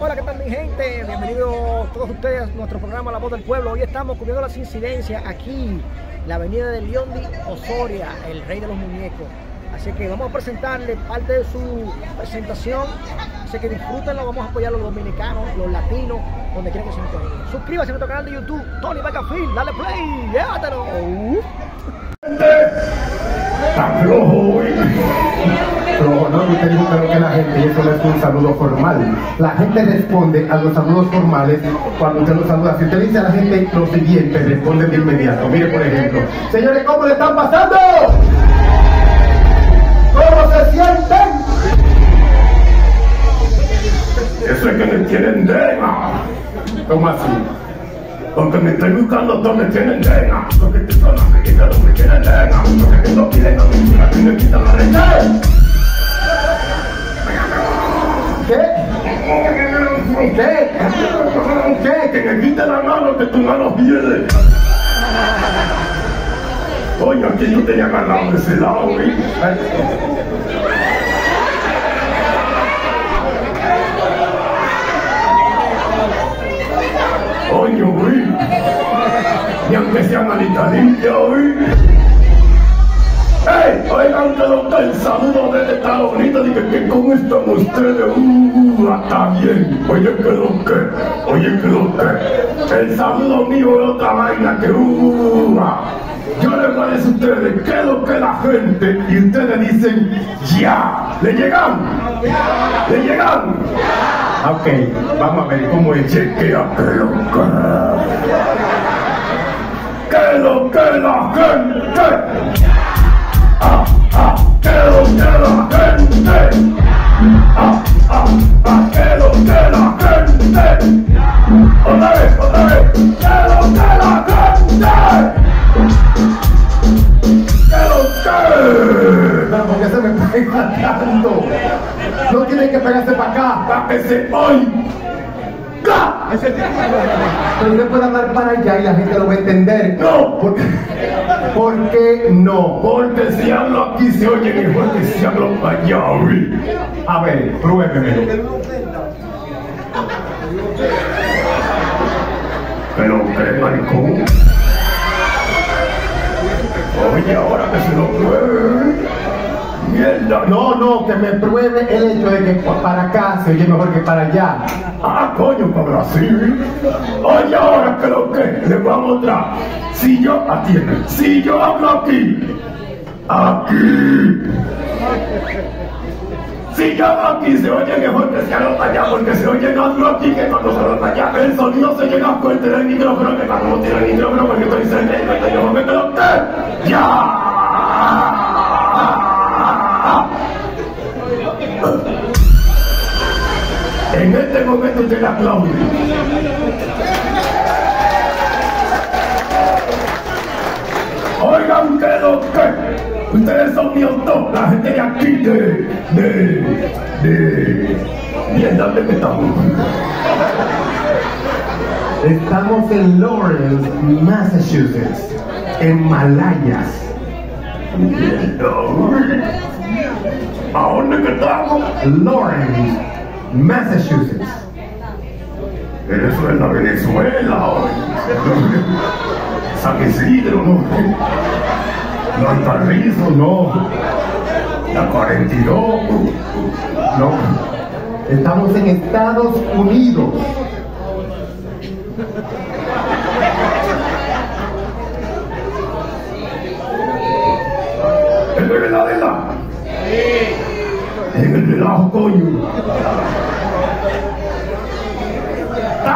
Hola, ¿qué tal mi gente? Bienvenidos todos ustedes a nuestro programa La Voz del Pueblo. Hoy estamos cubriendo las incidencias aquí, la avenida de Leondi Osoria, el rey de los muñecos. Así que vamos a presentarle parte de su presentación. Así que disfrútenlo, vamos a apoyar a los dominicanos, los latinos, donde quiera que se encuentren. Suscríbase a nuestro canal de YouTube, Tony Bacafil, dale play, llévatelo. Usted dijo que lo que la gente, y eso no es un saludo formal. La gente responde a los saludos formales cuando usted los saluda. Si usted dice a la gente lo siguiente, responde de inmediato. Mire, por ejemplo, señores, ¿cómo le están pasando? ¿Cómo se sienten? Eso es que me tienen dena. ¿Cómo así? Porque me estoy buscando todo me tienen dena. Porque te son las pequeñas no me tienen dena. Porque que no piden a que me quitan la leche. ¿Qué? ¿Qué? ¿Qué? Que me quiten la mano que tu mano pierde. Coño, aquí yo tenía agarrado de ese lado, ¿eh? Coño, güey. Y aunque sea manita limpia, güey. ¡Ey! Oigan que lo el saludo de esta bonita, dije que cómo están ustedes, uh, está bien. Oye que lo que, oye que lo que. El saludo mío es otra vaina que uh, yo les voy a decir a ustedes qué es lo que la gente y ustedes dicen ya. ¿Le llegan? ¿Le llegan? Ok, vamos a ver cómo es chequea que lo que. ¿Qué es lo que la gente? No tienen que pegarse para acá, tápese hoy. ¡Ca! Pero usted puede hablar para allá y la gente lo va a entender. No, porque. ¿Por qué no? Porque si hablo aquí se oye mejor que si hablo para allá. A ver, pruébemelo. Pero qué maricón. Oye, ahora que se lo pruebe. Mierda. No, no, que me pruebe el hecho de que para acá se oye mejor que para allá. Ah, coño, para Brasil. Oye, ahora lo que le voy a mostrar. Si yo, atiende, si yo hablo aquí, aquí. Si yo hablo aquí se oye mejor que si hablo para allá, porque se oye algo aquí que cuando se hablo para allá. El sonido se llega fuerte del micrófono que cuando no tiene el micrófono porque estoy me yo me quedo usted. ¡Ya! Momento usted le aplaude. Que lo que ustedes son mi autor, la gente de aquí de de de mierda de estamos. Estamos en Lawrence, Massachusetts, en Malayas. ¿A dónde que estamos? Lawrence, Massachusetts. Eso es la Venezuela hoy. San Isidro, ¿no? No hay Carrizo, no. La 42. No. Estamos en Estados Unidos. ¿Es de verdad, verdad? En el relajo, coño.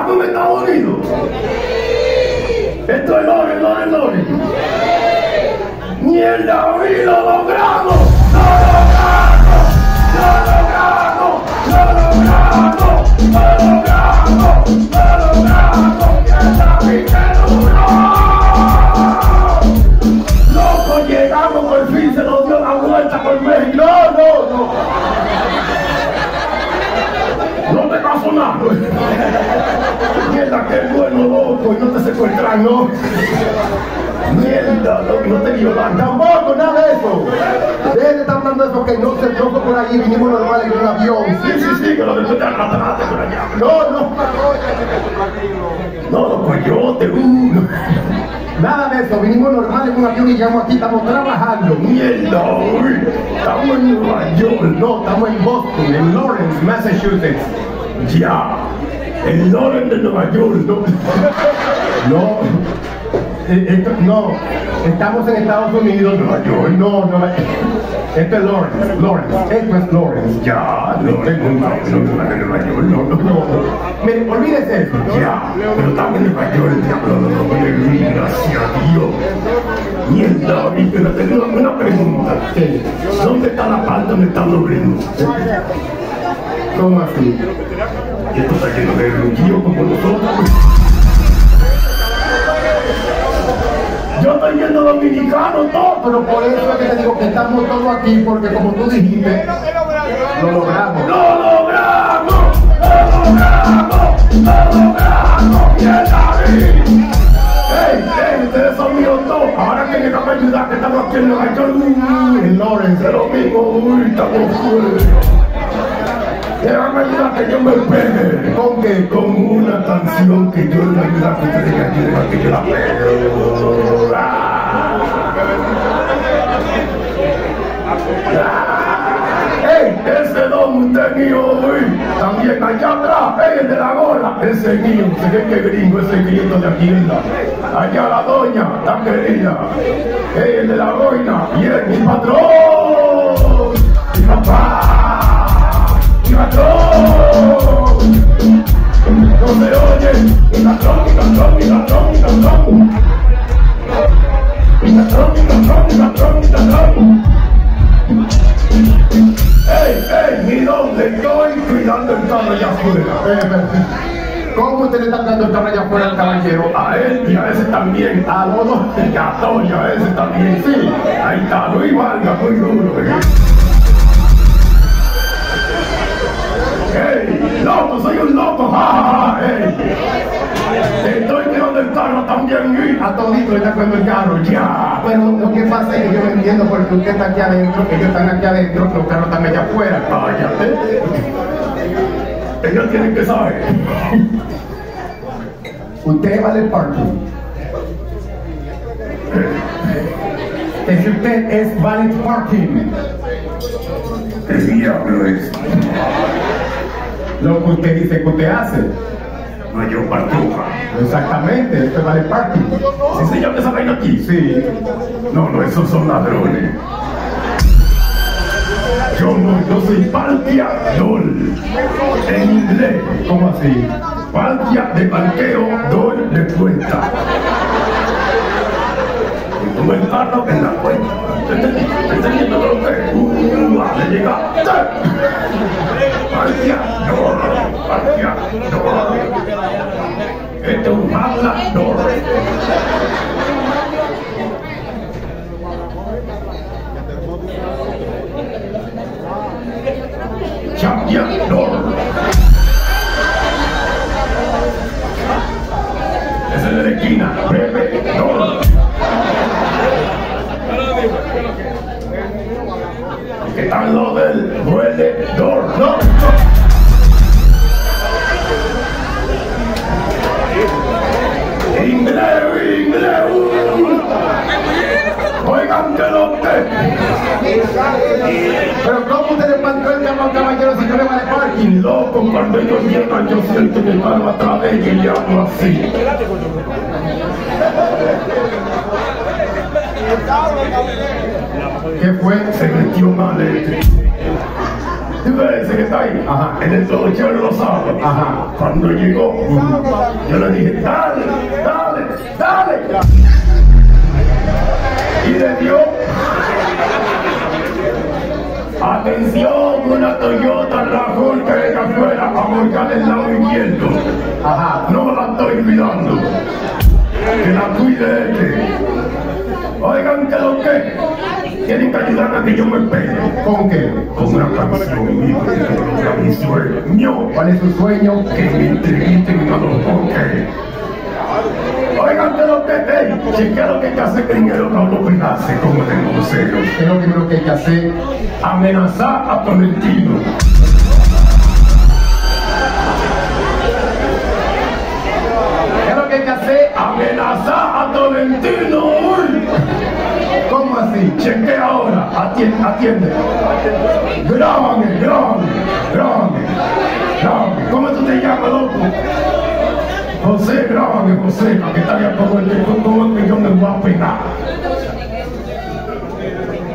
En Estados Unidos. Esto es Lore, Lore, Lore. Mierda, hoy lo logramos. Lo logramos. Lo logramos. Lo logramos. Lo logramos. Lo logramos. Mierda, mi Loco, ahí, vinimos normal en un avión. Sí, sí, sí, que lo te arrastraste por allá. No, no. No, los coyotes, uh. Nada de eso, vinimos normal en un avión y llegamos aquí, estamos trabajando. Mierda. Estamos en Nueva York. No, estamos en Boston, en Lawrence, Massachusetts. Ya. El Loren de Nueva York, ¿no? No, eh, esto- no, estamos en Estados Unidos, Nueva York. No, no, esto es Lawrence, Lawrence, esto es Lawrence. Ya, no tengo un de Nueva York, no, no, no. Mire, olvídese eso. Ya, pero estamos en Nueva York, el diablo no lo puede gracias a Dios. Mierda, pero tengo una pregunta. ¿Dónde está la parte donde está Lorenzo? ¿Cómo así? Esto está lleno de ruquillo como nosotros. Yo estoy viendo dominicano todo. Pero por eso es que te digo que estamos todos aquí, porque como tú dijiste, lo logramos. ¡Lo logramos! ¡Lo logramos! ¡Lo logramos! ¡Mierda, Ey, ey, ustedes son míos todos. Ahora que van a ayudar, que estamos aquí en Nueva York. En Lawrence, de lo mismo, uy, estamos fuera. Déjame ayudar que yo me pegue. ¿con qué? Con una canción que yo le ayuda a que ustedes que yo la pegue. ¡Ey! Ese don usted mío, uy. También allá atrás, ey, el de la gorra. Ese es mío, se ve que gringo, ese grito de aquí. Allá la doña, tan querida. Ey, el de la boina. Bien, mi patrón. Mi papá. Mi patrón. No se oye. Mi patrón, mi patrón, mi patrón, mi patrón. Mi patrón, mi patrón, mi patrón, mi patrón. Eh, pero, ¿Cómo usted le está dando el carro allá afuera al caballero? A él y a ese también. A los dos. Y a Toño, a ese también. Sí. Ahí está, Luis Vargas, muy duro. ¿eh? ¡Ey! ¡Loco, soy un loco! ¡Ja, ja, ja! ¡Ey! Estoy cuidando el carro también. A todito le está cuidando el carro. ¡Ya! Pero lo que pasa es que yo no entiendo porque usted está aquí adentro, ellos están aquí adentro, los carros están allá afuera. Cállate. Ellos tienen que saber. Usted va del parking. Que si usted es valet parking, ¿Qué diablo es? lo que usted dice que usted hace. Mayor Partuja. Exactamente, esto es valet parking. ¿Sí se llama esa vaina aquí? Sí. No, no, esos son ladrones. Yo yo soy parqueador. En inglés. ¿Cómo así? Parquea de parqueo, doy de cuenta. Y carro en la cuenta. ¿Entendiendo lo que? Parqueador, parqueador. Este es un hablador. Champiador. Es el de la esquina. Bebedor. Que está al lado del ruededor. No. Inglés, inglés. uh. Oigan que lo que. Parking? Loco, cuando ellos llegan, yo siento que carro atrás de ellos y hago así. ¿Qué fue? Se metió mal este. ¿Tú ves ese que está ahí? Ajá. En el todo chévere lo sabe. Ajá. Cuando llegó, yo le dije, dale, dale, dale. Y le dio. Atención, una Toyota Razor que venga afuera a volcar el lado izquierdo. Ajá. No la estoy cuidando. Que la cuide este. Oigan que lo que tienen que ayudar a que yo me pegue ¿Con qué? con una canción mía, mi sueño ¿Cuál es su sueño? que me entrevisten a los toques. Oigan, ¿qué es lo que hey, si ¿qué es lo que hay que hacer, gringuero, Pablo Pegase, como tengo? ¿Qué es lo primero que hay que hacer? Amenazar a Tolentino.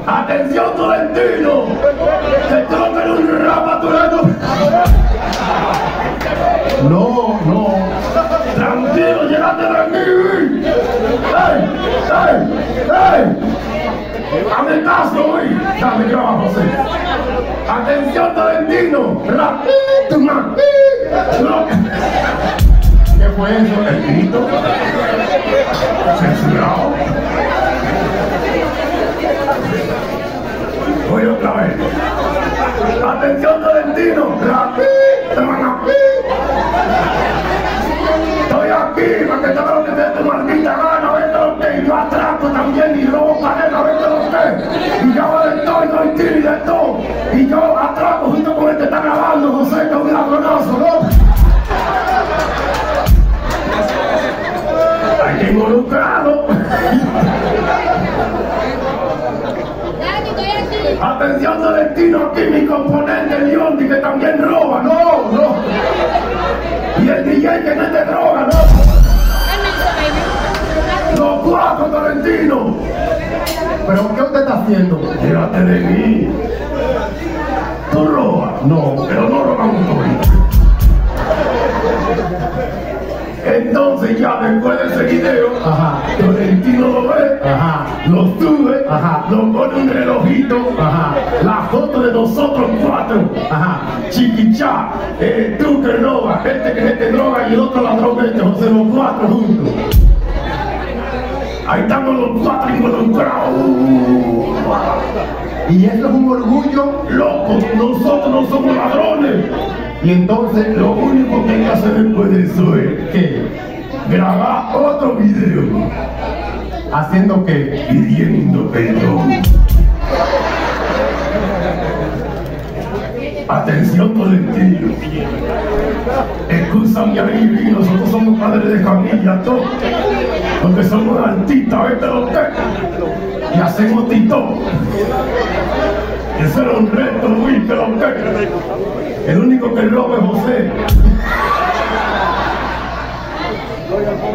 ¡Atención, Tolentino! ¡Se toca un rapaturano! No, no. ¡Tranquilo, llegate aquí! ¡Ey! ¡Ey! ¡Ey! ¡Dame caso, güey! Dame, graba, José. ¡Atención, Tolentino! ¡Rapiduma! ¿Qué fue eso? Grito. Censurado. Voy otra vez. Atención, Tolentino. Estoy aquí para que haga lo que te dé tu maldita gana, vete lo que yo atraco también y robo cadena, vete lo que. Y yo hago de todo y doy tiro y de todo. Y yo atraco junto con el que está grabando, José, que es un ladronazo, ¿no? Aquí. Atención, Tolentino, aquí mi componente, el Yondi, que también roba. No, no. Y el DJ que mete droga, no. Los cuatro, Tolentino. ¿Pero qué usted está haciendo? Llévate de mí. Tú robas. No. Pero no robamos todito. Entonces ya después de ese video, Ajá. Tolentino lo ve, Ajá. lo sube, Ajá. lo pone un relojito, Ajá. la foto de nosotros cuatro, Ajá. Chiquichá, eh, tú que robas, este que te droga y el otro ladrón este, José, los cuatro juntos. Ahí estamos los cuatro involucrados. Y eso es un orgullo. Loco, nosotros no somos ladrones. Y entonces, Lo único que hay que hacer después de eso es ¿qué? grabar otro video ¿Haciendo qué? pidiendo perdón. Atención Tolentino. Excúsame a mí, nosotros somos padres de familia, todos. Porque somos artistas, vete lo que. Y hacemos tito. Eso era un reto, Luis, que que. El único que roba es José.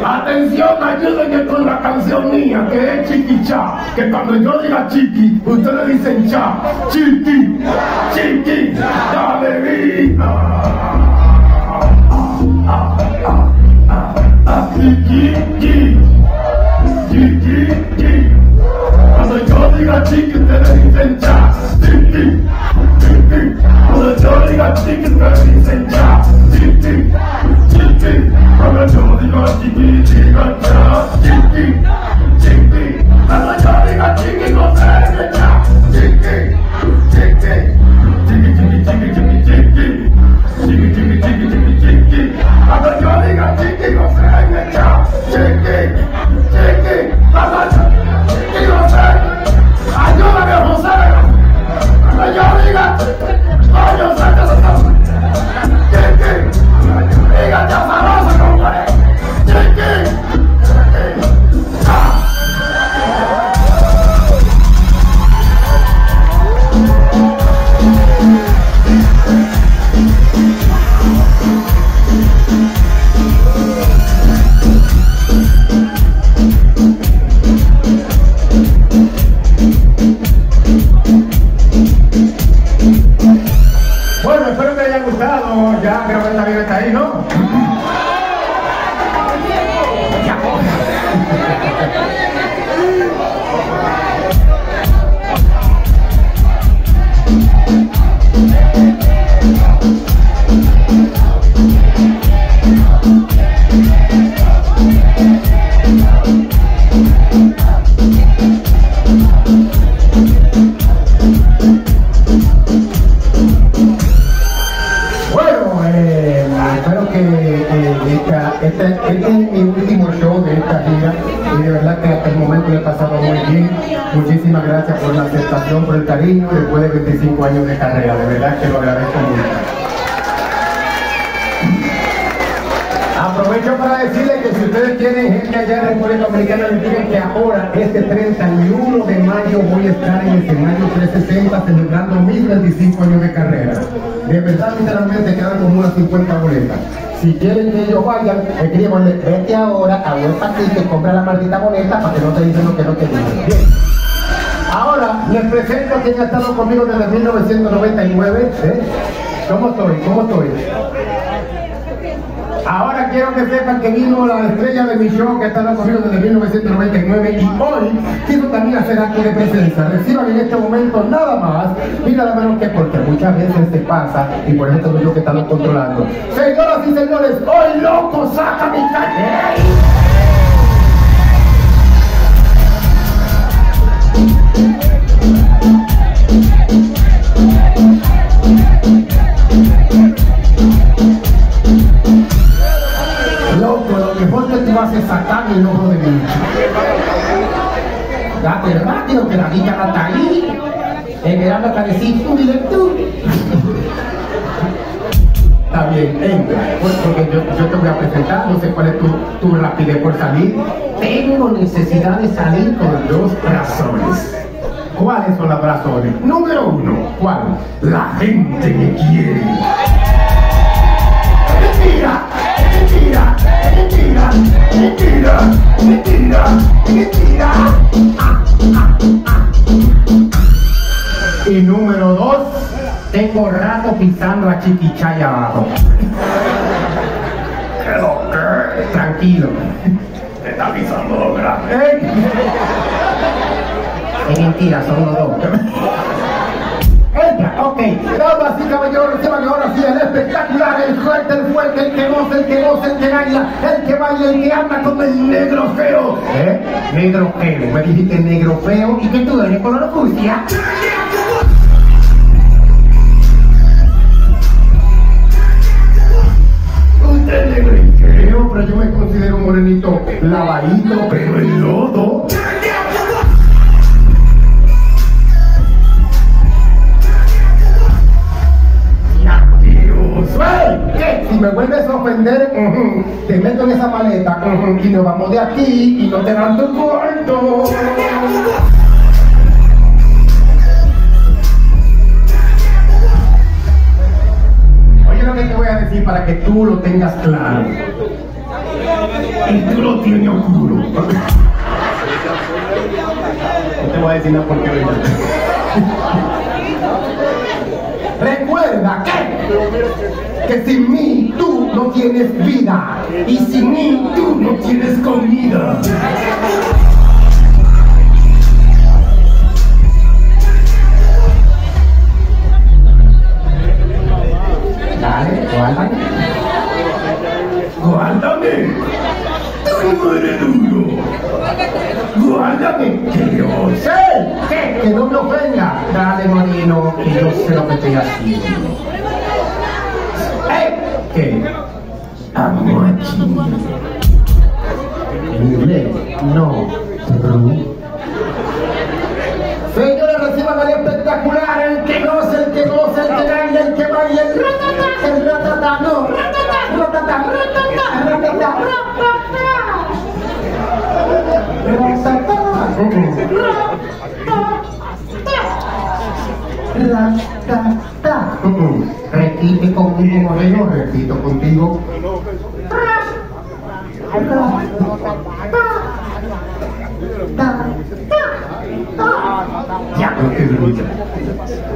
Atención, ayúdenme con la canción mía, que es Chiquichá. Que cuando yo diga chiqui, ustedes dicen cha. Chiqui, chiqui, dale vida. Chiqui, yo diga chiqui, ustedes dicen cha. Chiqui, chiqui. Cuando yo diga chiqui, diga cha. Chiqui, chiqui. 2035 años de carrera. De verdad, literalmente quedan como unas 50 boletas. Si quieren que ellos vayan, escríbanle, vete ahora a Huepa que compra la maldita boleta para que no te dicen lo que no te. Bien. Ahora les presento a quien ha estado conmigo desde 1999. ¿eh? ¿Cómo estoy? ¿Cómo estoy? Ahora quiero que sepan que vino la estrella de mi show que estado conmigo desde 1999 y hoy quiero también hacer acto de presencia. Reciban en este momento nada más y nada menos que porque muchas veces se pasa y por eso tengo yo que estarlo controlando. Señoras y señores, hoy loco saca mi calle. Es sacar el ojo de mí. Date rápido que la dicha no está ahí. Esperando para decir tú dile tú. Está bien, entra. Pues porque yo, yo te voy a presentar, no sé cuál es tu, tu rapidez por salir. Tengo necesidad de salir por dos razones. ¿Cuáles son las razones? Número uno, ¿cuál? La gente me quiere. Mentira, mentira, mentira, mentira. Ah, ah, ah. Y número dos, tengo rato pisando a Chiquichaya abajo. ¿Qué lo que? Tranquilo. Te está pisando lo grande. ¡Ey! Es mentira, son los dos. Ok. Damas y caballeros, reciban ahora sí el espectacular, el fuerte, el fuerte, el que goza, el que goza, el que baila, el que baila, el que anda con el negro feo. ¿Eh? Negro feo. Me dijiste negro feo y que tú eres color fucsia. Usted es negro feo, pero yo me considero morenito lavadito, pero el lodo. Si me vuelves a ofender, te meto en esa maleta y nos vamos de aquí y no te dan tu cuarto. Oye lo que te voy a decir para que tú lo tengas claro. Y tú lo tienes oscuro. No te voy a decir nada porque. Recuerda que, que sin mí tú no tienes vida y sin mí tú no tienes comida. Dale, guárdame. Guárdame. Tú no eres duro. Guárdame. Que yo sé. ¿Qué? Que no me ofenda. Dale, Marino, que yo sé lo que estoy haciendo. Amo a. En inglés, no. Señores, reciban al espectacular, el que goza, el que goza, el que baila, el que baila, el ratata, el ratata, no, ratata, ratata, ratata, ratata, ratata, ratata. Repite conmigo, Moreno, repito contigo. Ya no te.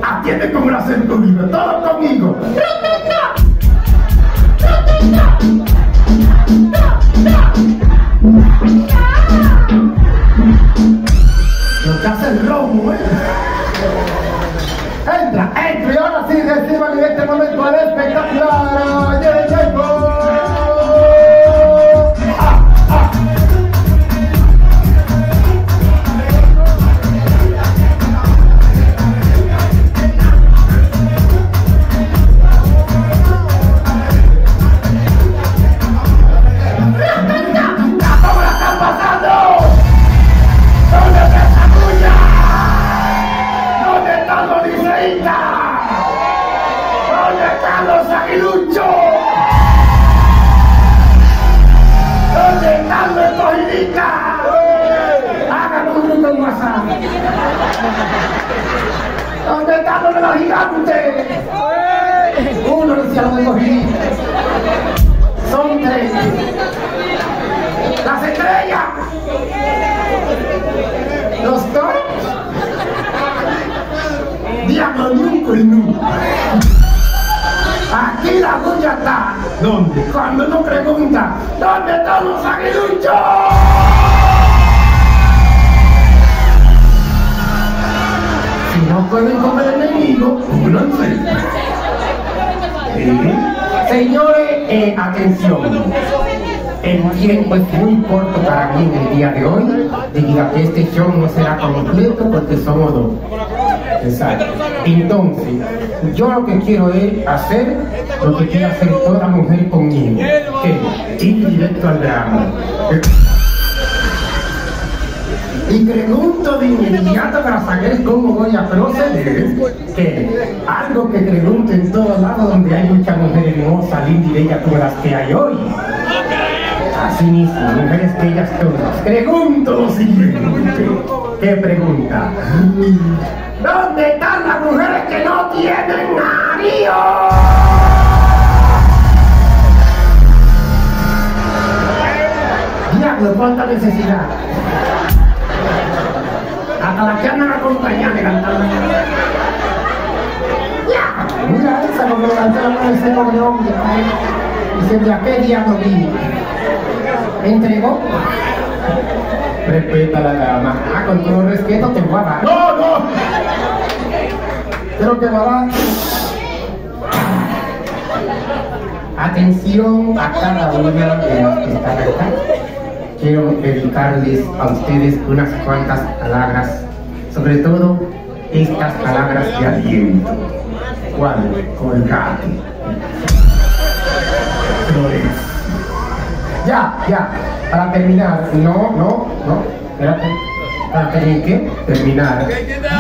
Atiende con el acento libre. Todo conmigo. Momento al luchó. ¡Condenando el política! ¡Hagan un grito en WhatsApp! ¿Dónde están los de los gigantes? Uno decía los de los gigantes. Son tres. Las estrellas. Los dos. Diamanunco y nu. ¿Dónde? Cuando uno pregunta, ¿dónde están los aguiluchos? Si no pueden comer enemigo, cúbranse. Sí. Señores, eh, atención. El tiempo es muy corto para mí en el día de hoy. Diga que este show no será completo porque somos dos. Exacto. Entonces, yo lo que quiero es hacer lo que quiere hacer toda mujer conmigo. Que ir directo al drama. Y pregunto de inmediato para saber cómo voy a proceder. Que algo que pregunto en todos lados donde hay muchas mujeres hermosas, lindas y bellas como las que hay hoy. Así mismo, mujeres bellas todas. Pregunto lo siguiente. ¿Qué pregunta? ¿Dónde están las mujeres que no tienen marido? Diablo, cuánta necesidad. Hasta las que andan acompañadas cantando. Mira esa como mano ese pobre hombre. Diciendo, ¿a qué diablo vino? ¿Entregó? Respeta la dama. Ah, con todo respeto te voy a dar. Creo que va a dar. Atención a cada una de las que están acá. Quiero dedicarles a ustedes unas cuantas palabras, sobre todo estas palabras de aliento. ¿Cuál? Colgate. Flores. Ya, ya. Para terminar. No, no, no. Espérate. Para tener que terminar.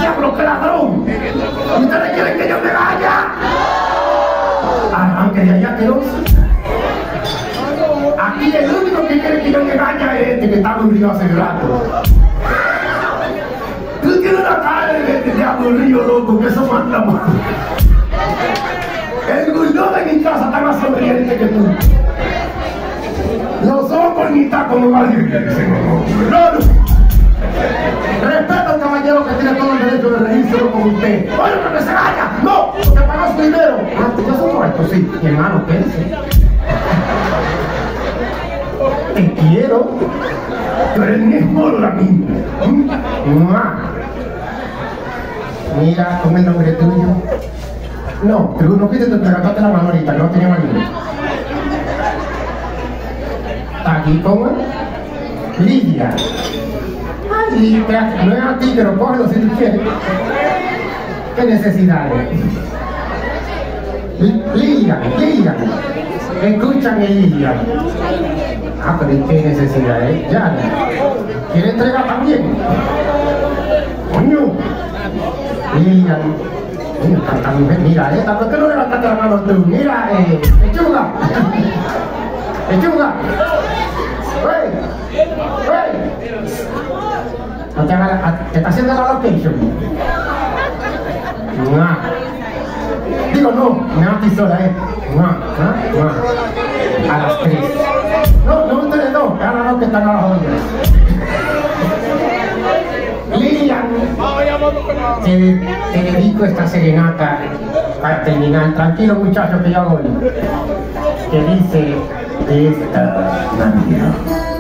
¡Diablo, qué ladrón! ¿Ustedes quieren que yo me vaya? Ah, aunque de allá que Aquí el único que quiere que yo me vaya es este que está aburrido hace rato. Tú tienes una cara de, de, de aburrido, loco, que eso manda más. El bulldog de mi casa está más sonriente que tú. Los ojos ni está como a No, no. Respeto al caballero que tiene todo el derecho de reírse con usted. ¡Oye, que se vaya! ¡No! ¡Te pagas tu dinero! Ah, ¿tú ya son muertos? Sí. Mi hermano, quédese. Te quiero. Tú eres mejor la misma. ¡Mua! Mira, ¿cómo el nombre tuyo? No, tú no pides, te levantaste la mano ahorita, no tenía mano. Aquí, ¿cómo? Lidia. No es a ti, pero cógelo si tú quieres. ¿Qué necesidades? Li- Lidia, Lidia. Escúchame, Lidia. Ah, pero ¿y qué necesidad, eh? Ya. ¿Quiere entregar también? Coño. Lidia. Mira, esta, ¿por qué no levantaste la mano tú? Mira, eh. No te, hagas la- te está haciendo la location. Mua. Digo, no, me da pistola, eh. Mua, mua, mua. A las tres. No, no ustedes que ahora no que están abajo de mí. Lilian, te, dedico esta serenata para terminar. Tranquilo muchachos que ya voy. Que dice esta manera.